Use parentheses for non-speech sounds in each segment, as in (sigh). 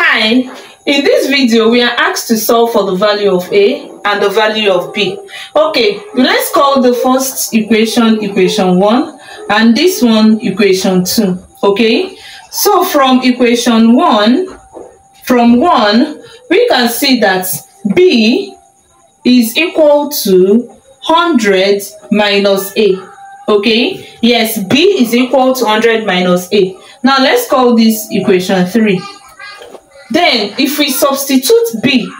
Hi, in this video we are asked to solve for the value of A and the value of B. Okay, let's call the first equation equation 1 and this one equation 2. Okay, so from equation 1, from 1 we can see that B is equal to 100 minus A. Okay, yes, B is equal to 100 minus A. Now let's call this equation 3. Then if we substitute B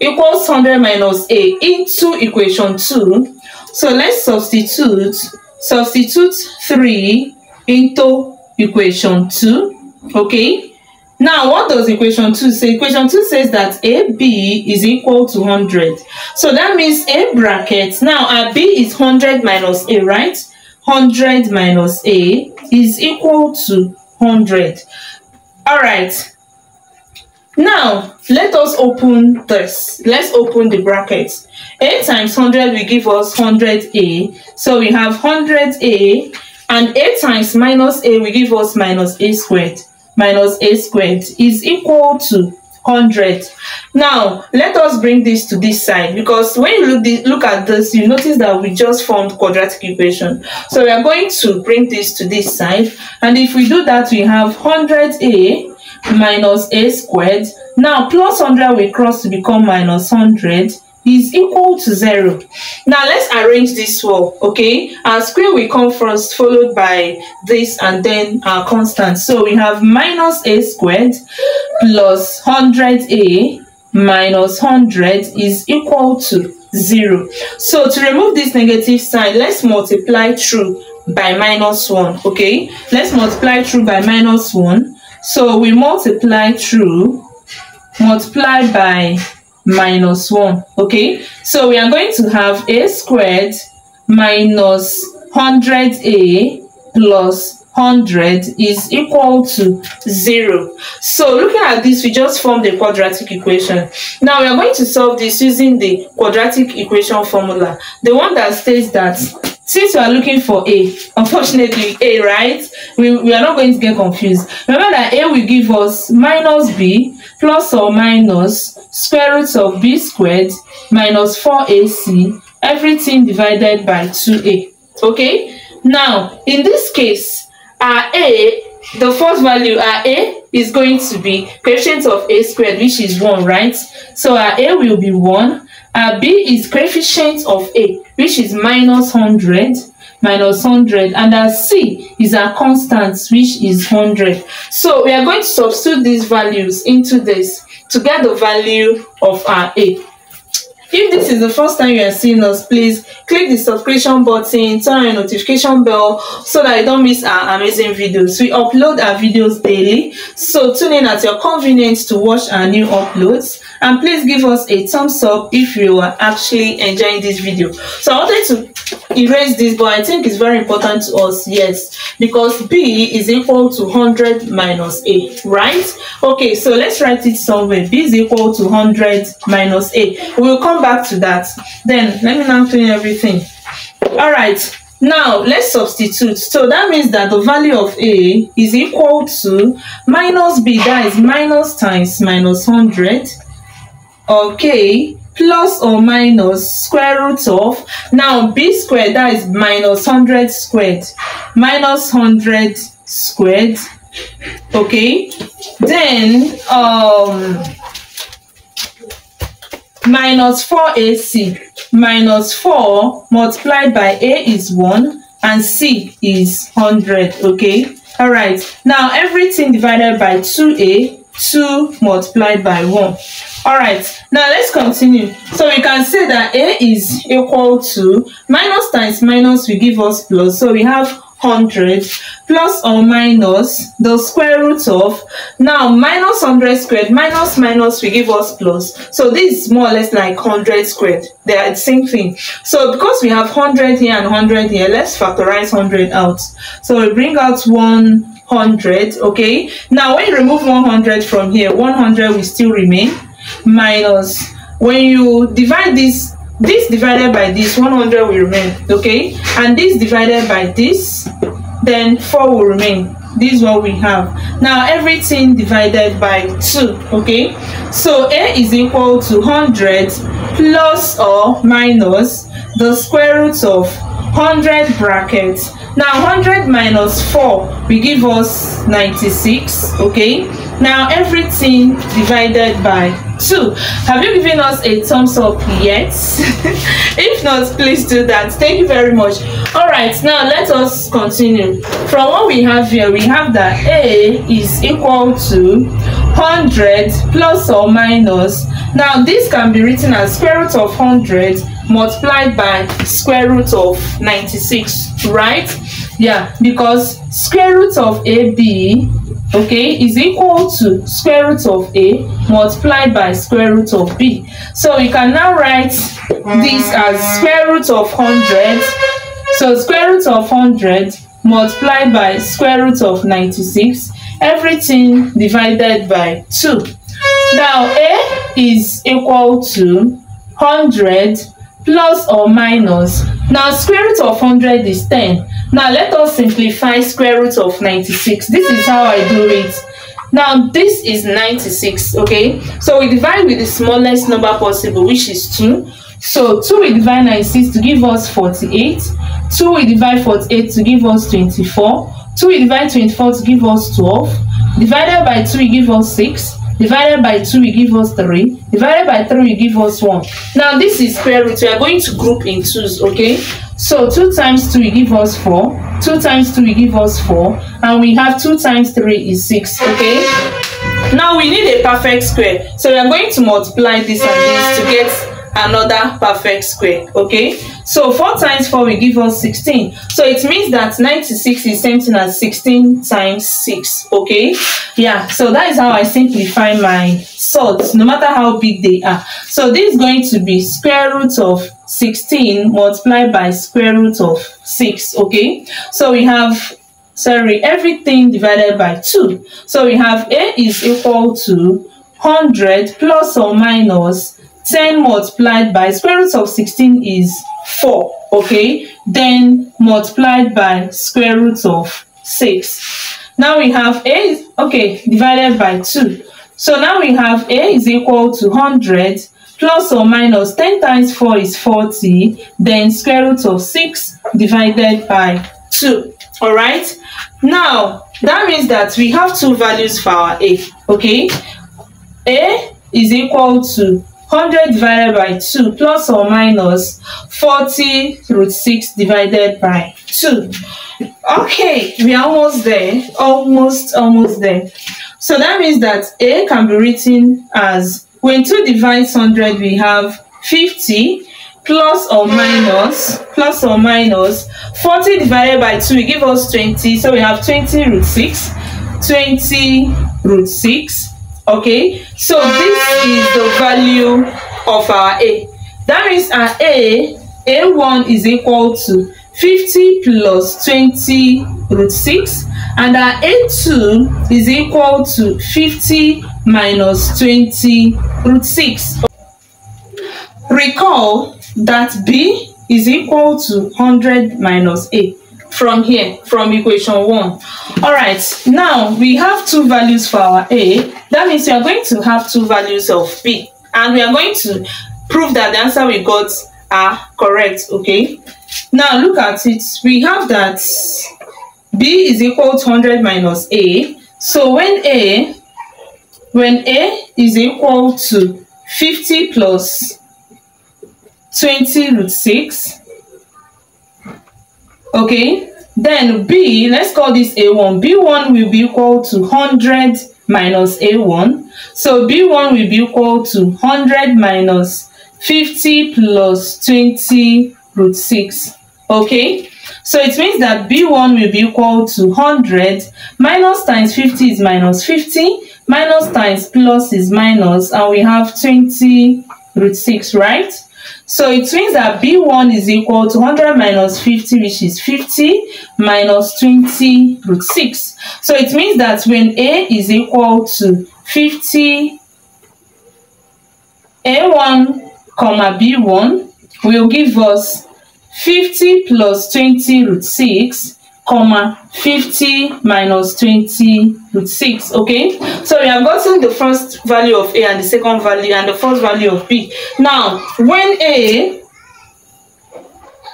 equals 100 minus A into equation 2, so let's substitute, substitute 3 into equation 2, okay? Now, what does equation 2 say? Equation 2 says that AB is equal to 100. So that means A bracket, now our B is 100 minus A, right? 100 minus A is equal to 100. All right. Now, let us open this. Let's open the brackets. A times 100 will give us 100A. So we have 100A and A times minus A will give us minus A squared. Minus A squared is equal to 100. Now, let us bring this to this side because when you look, the, look at this, you notice that we just formed quadratic equation. So we are going to bring this to this side. And if we do that, we have 100A minus a squared. Now plus 100 will cross to become minus 100 is equal to 0. Now let's arrange this well, okay? Our square will come first followed by this and then our constant. So we have minus a squared plus 100a minus 100 is equal to 0. So to remove this negative sign, let's multiply through by minus 1, okay? Let's multiply through by minus 1 so we multiply through, multiply by minus 1, okay? So we are going to have a squared minus 100a plus 100 is equal to 0. So looking at this, we just formed the quadratic equation. Now we are going to solve this using the quadratic equation formula. The one that states that since we are looking for a unfortunately a right? We, we are not going to get confused. Remember that a will give us minus b plus or minus square root of b squared minus 4ac everything divided by 2a okay? Now in this case our a the first value our a is going to be coefficient of a squared which is 1 right? So our a will be 1 uh, B is coefficient of A, which is minus 100, minus 100, and our C is our constant, which is 100. So we are going to substitute these values into this to get the value of our A. If this is the first time you are seeing us, please click the subscription button, turn on your notification bell so that you don't miss our amazing videos. We upload our videos daily, so tune in at your convenience to watch our new uploads. And please give us a thumbs up if you are actually enjoying this video. So I wanted to erase this, but I think it's very important to us, yes, because B is equal to 100 minus A, right? Okay, so let's write it somewhere. B is equal to 100 minus A. We'll come back to that. Then let me now clean everything. All right. Now let's substitute. So that means that the value of A is equal to minus B. That is minus times minus 100. Okay. Plus or minus square root of. Now B squared. That is minus 100 squared. Minus 100 squared. Okay. Then um minus 4ac minus 4 multiplied by a is 1 and c is 100 okay all right now everything divided by 2a 2 multiplied by 1 all right now let's continue. So we can say that a is equal to minus times minus will give us plus. So we have 100 plus or minus the square root of now minus 100 squared minus minus will give us plus. So this is more or less like 100 squared. They are the same thing. So because we have 100 here and 100 here let's factorize 100 out. So we bring out 100 okay? Now when you remove 100 from here 100 will still remain minus when you divide this this divided by this 100 will remain okay? And this divided by this then 4 will remain. This is what we have. Now everything divided by 2 okay? So a is equal to 100 plus or minus the square root of 100 brackets. Now 100 minus 4 will give us 96 okay now everything divided by 2 have you given us a thumbs up yet? (laughs) If not please do that. Thank you very much. All right now let us continue. From what we have here we have that a is equal to 100 plus or minus. Now this can be written as square root of 100 multiplied by square root of 96 right? Yeah because square root of ab okay is equal to square root of a multiplied by square root of b. So you can now write this as square root of 100 so square root of 100 multiplied by square root of 96 everything divided by 2 now a is equal to 100 plus or minus now square root of 100 is 10 now let us simplify square root of 96 this is how i do it. Now this is 96 okay? So we divide with the smallest number possible which is 2 so 2 we divide 96 to give us 48 2 we divide 48 to give us 24 2 we divide 24 to give us 12 divided by 2 we give us 6 divided by 2 will give us 3 divided by 3 will give us 1 now this is square root. We are going to group in twos okay? So 2 times 2 will give us 4 2 times 2 will give us 4 and we have 2 times 3 is 6 okay? Now we need a perfect square. So we are going to multiply this and this to get another perfect square okay? So 4 times 4 will give us 16 so it means that 96 is same thing as 16 times 6 okay? Yeah so that is how i simplify my surds no matter how big they are. So this is going to be square root of 16 multiplied by square root of 6 okay? So we have sorry everything divided by 2 so we have a is equal to 100 plus or minus 10 multiplied by square root of 16 is 4 okay? Then multiplied by square root of 6 now we have a okay divided by 2 so now we have a is equal to 100 plus or minus 10 times 4 is 40 then square root of 6 divided by 2 all right now that means that we have two values for our a okay? A is equal to 100 divided by 2 plus or minus 40 root 6 divided by 2. Okay, we are almost there. Almost, almost there. So that means that A can be written as when 2 divides 100, we have 50 plus or minus, plus or minus 40 divided by 2 will give us 20. So we have 20 root 6, 20 root 6 okay? So this is the value of our a. That means our a a1 is equal to 50 plus 20 root 6 and our a2 is equal to 50 minus 20 root 6 recall that b is equal to 100 minus a from here from equation 1 all right now we have two values for our a. That means we are going to have two values of b and we are going to prove that the answer we got are correct okay? Now look at it. We have that b is equal to 100 minus a. So when a when a is equal to 50 plus 20 root 6 okay? Then b let's call this a1 b1 will be equal to 100 minus a1 so b1 will be equal to 100 minus 50 plus 20 root 6 okay? So it means that b1 will be equal to 100 minus times 50 is minus 50 minus times plus is minus and we have 20 root 6 right so it means that B1 is equal to 100 minus 50, which is 50, minus 20 root 6. So it means that when A is equal to 50, A1, comma B1 will give us 50 plus 20 root 6 comma 50 minus 20 root 6 okay? So we have gotten the first value of a and the second value and the first value of b. Now when a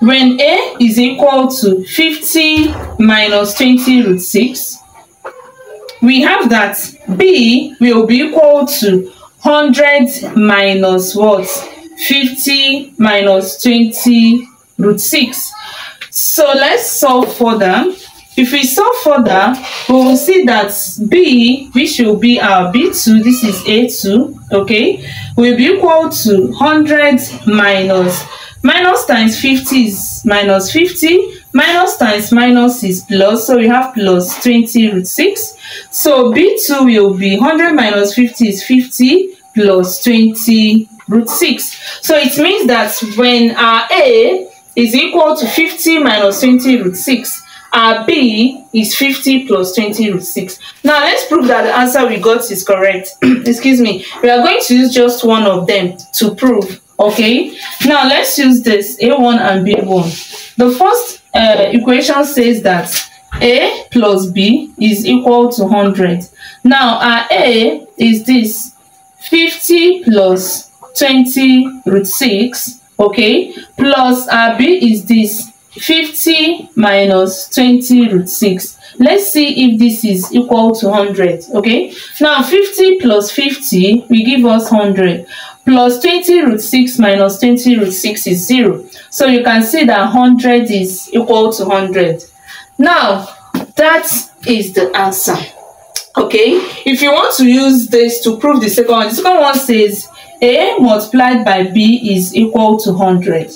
when a is equal to 50 minus 20 root 6 we have that b will be equal to 100 minus what? 50 minus 20 root 6 so let's solve further if we solve further we will see that b which will be our b2 this is a2 okay? Will be equal to 100 minus minus times 50 is minus 50 minus times minus is plus so we have plus 20 root 6 so b2 will be 100 minus 50 is 50 plus 20 root 6 so it means that when our a is equal to 50 minus 20 root 6 our b is 50 plus 20 root 6 now let's prove that the answer we got is correct. (clears throat) Excuse me. We are going to use just one of them to prove okay? Now let's use this a1 and b1 the first uh, equation says that a plus b is equal to 100 now our a is this 50 plus 20 root 6 okay plus our b is this 50 minus 20 root 6 let's see if this is equal to 100 okay now 50 plus 50 will give us 100 plus 20 root 6 minus 20 root 6 is 0. So you can see that 100 is equal to 100. Now, that is the answer. Okay, if you want to use this to prove the second one, the second one says A multiplied by B is equal to 100.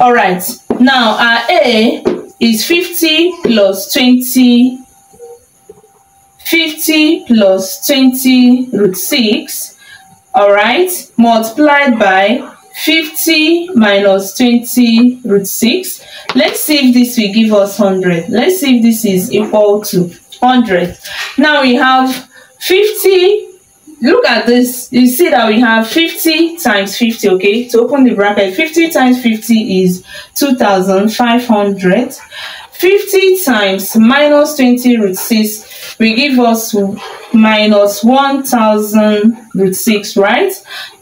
All right, now our A is 50 plus 20, 50 plus 20 root 6 all right multiplied by 50 minus 20 root 6 let's see if this will give us 100 let's see if this is equal to 100 now we have 50 look at this you see that we have 50 times 50 okay to open the bracket 50 times 50 is 2500 50 times minus 20 root 6 will give us minus 1000 root 6, right?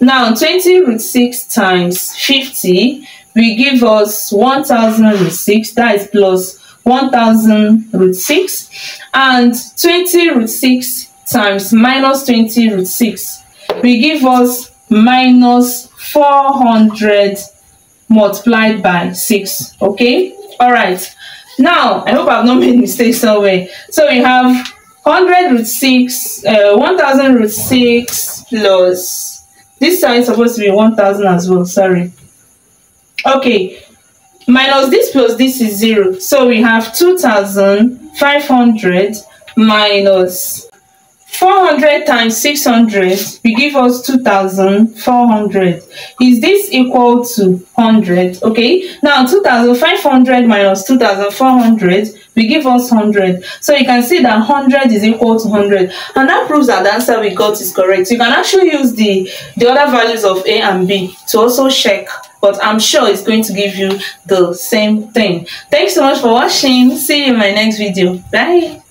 Now 20 root 6 times 50 will give us 1000 root 6, that is plus 1000 root 6. And 20 root 6 times minus 20 root 6 will give us minus 400 multiplied by 6, okay? All right. Now, I hope I've not made (laughs) mistakes somewhere. So we have 100 root 6, uh, 1000 root 6 plus, this side is supposed to be 1000 as well, sorry. Okay, minus this plus this is 0. So we have 2500 minus 400 times 600 will give us 2400 is this equal to 100 okay now 2500 minus 2400 will give us 100 so you can see that 100 is equal to 100 and that proves that the answer we got is correct. You can actually use the the other values of a and b to also check but i'm sure it's going to give you the same thing. Thanks so much for watching. See you in my next video. Bye